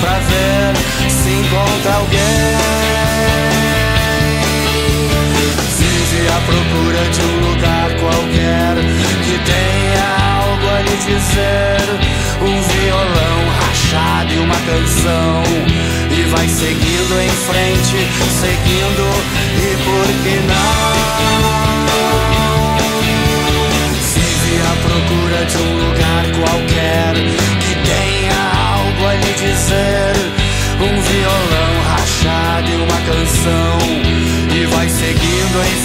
pra ver se encontra alguém. Vive à procura de um lugar qualquer que tenha algo a lhe dizer. Um violão rachado e uma canção. E vai seguindo em frente, seguindo, e por que não? Violão